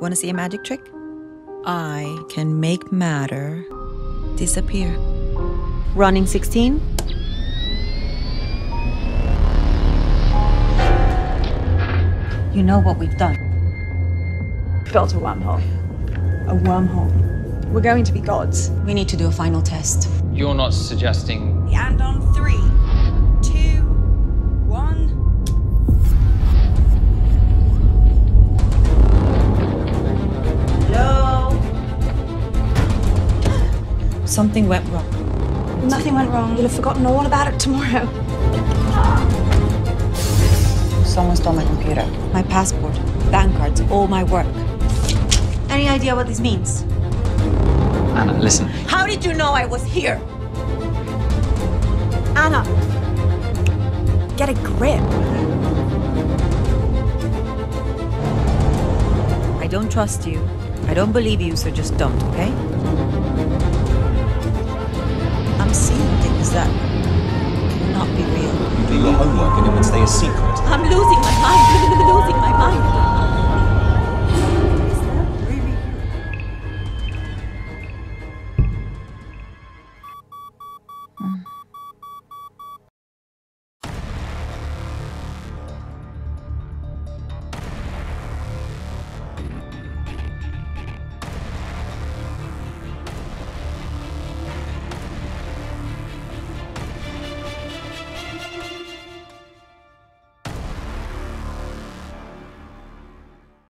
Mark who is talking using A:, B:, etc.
A: Want to see a magic trick? I can make matter disappear. Running 16? You know what we've done.
B: Built a wormhole. A wormhole. We're going to be gods.
A: We need to do a final test.
C: You're not suggesting
B: And on three,
A: Something went wrong.
B: Nothing went wrong. You'll have forgotten all about it tomorrow.
A: Someone stole my computer, my passport, bank cards, all my work. Any idea what this means?
C: Anna, listen.
A: How did you know I was here?
B: Anna, get a grip.
A: I don't trust you. I don't believe you, so just don't, okay?
D: Homework and it would stay a secret.